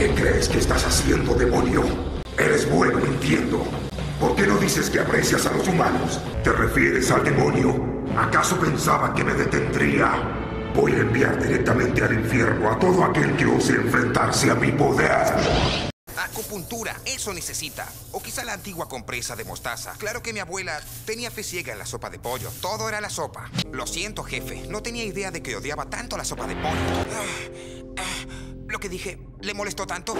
¿Qué crees que estás haciendo, demonio? Eres bueno mintiendo. ¿Por qué no dices que aprecias a los humanos? ¿Te refieres al demonio? ¿Acaso pensaba que me detendría? Voy a enviar directamente al infierno a todo aquel que ose enfrentarse a mi poder. Acupuntura, eso necesita. O quizá la antigua compresa de mostaza. Claro que mi abuela tenía fe ciega en la sopa de pollo. Todo era la sopa. Lo siento, jefe. No tenía idea de que odiaba tanto la sopa de pollo. Ah, ah, lo que dije, ¿le molestó tanto?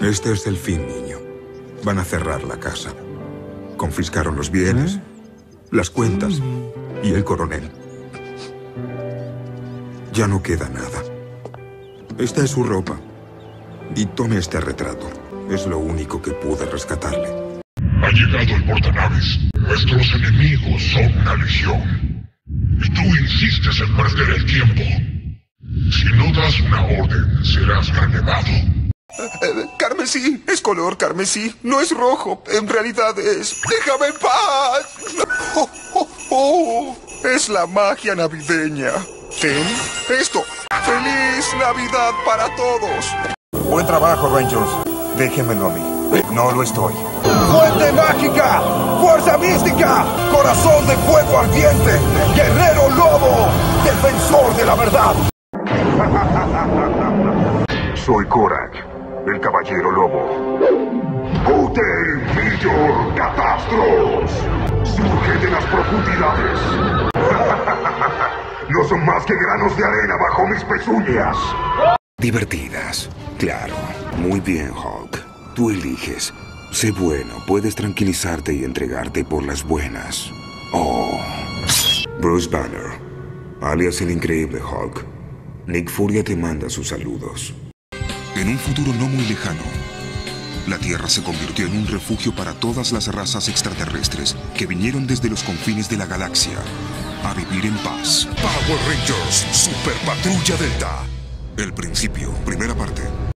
Este es el fin, niño. Van a cerrar la casa. Confiscaron los bienes, las cuentas y el coronel. Ya no queda nada. Esta es su ropa. Y tome este retrato. Es lo único que pude rescatarle. Ha llegado el portanaves. Nuestros enemigos son una legión. Y tú insistes en perder el tiempo. Si no das una orden, serás relevado. Eh, carmesí, es color carmesí, no es rojo, en realidad es... ¡Déjame en paz! Oh, oh, oh. Es la magia navideña. Ten esto. ¡Feliz Navidad para todos! Buen trabajo, Rangers. Déjenmelo a mí. No lo estoy. ¡Fuente mágica! ¡Fuerza mística! ¡Corazón de fuego ardiente! ¡Guerrero lobo! ¡Defensor de la verdad! Soy Korak, el caballero lobo. ¡Uten Major Catastros! Surge de las profundidades. no son más que granos de arena bajo mis pezuñas. Divertidas. Claro. Muy bien, Hulk. Tú eliges. Sé bueno, puedes tranquilizarte y entregarte por las buenas. Oh. Bruce Banner, alias el increíble Hulk. Nick Furia te manda sus saludos. En un futuro no muy lejano, la Tierra se convirtió en un refugio para todas las razas extraterrestres que vinieron desde los confines de la galaxia a vivir en paz. Power Rangers, Super Patrulla Delta. El principio, primera parte.